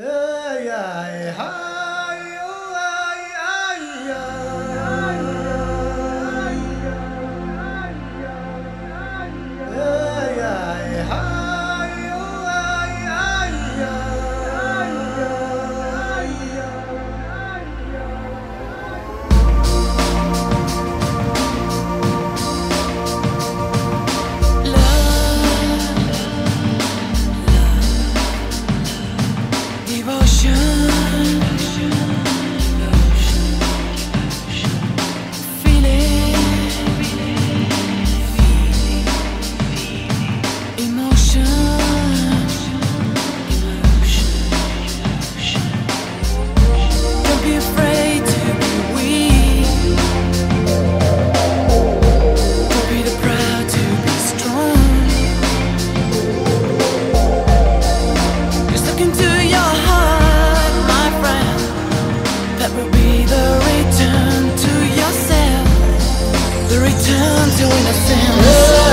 Yeah, hey, hey. doing a sin.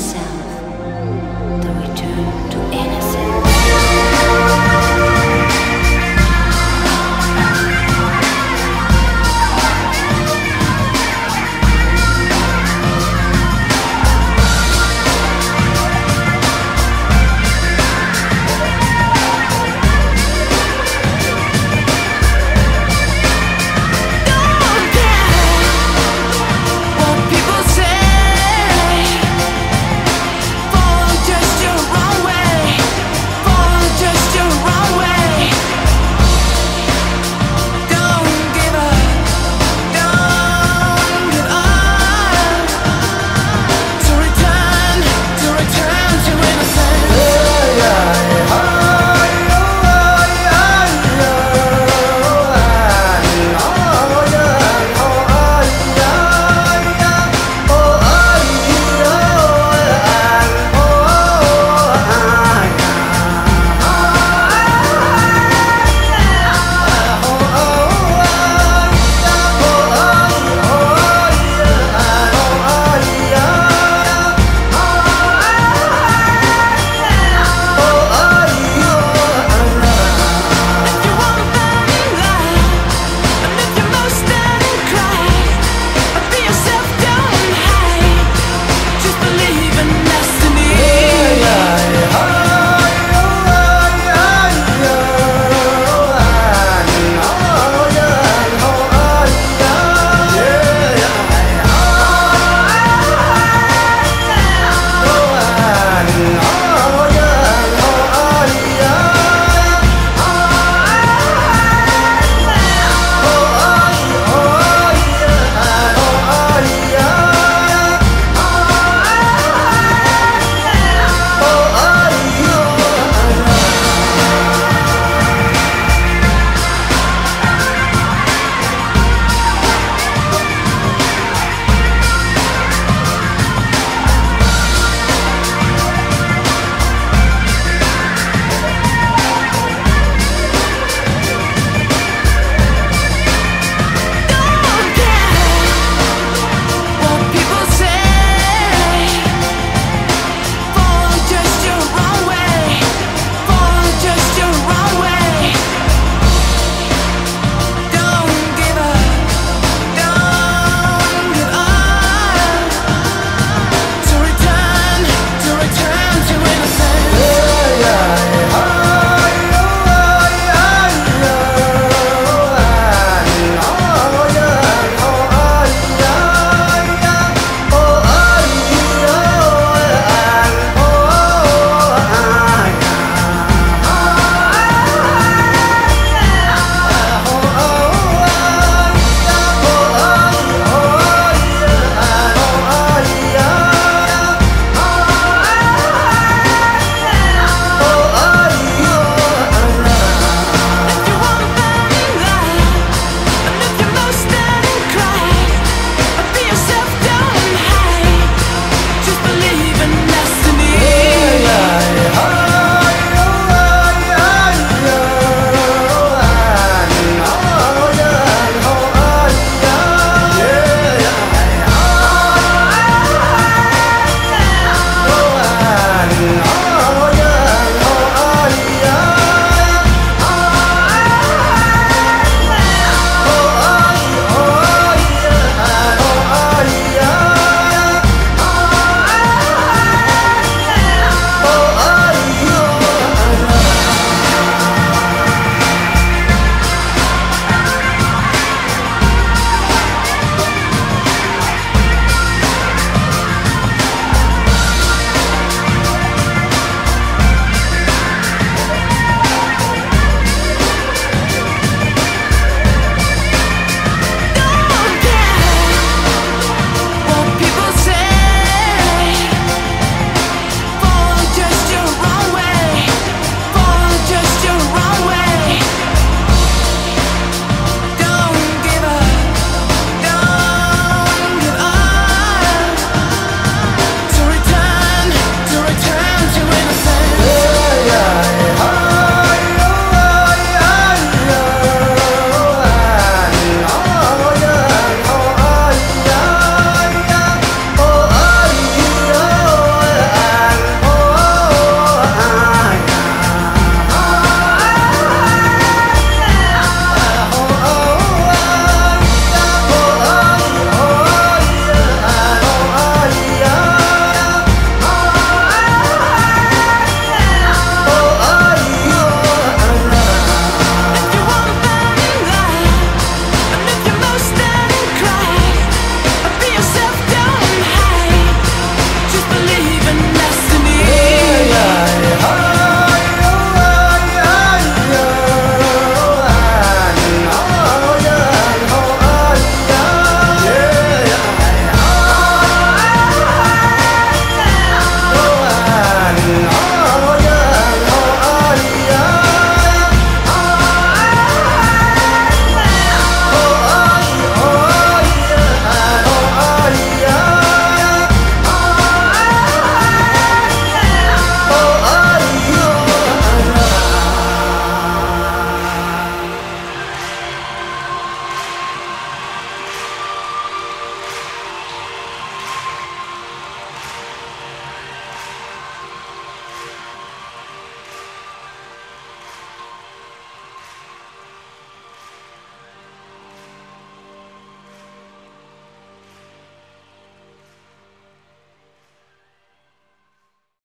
yourself the return to energy.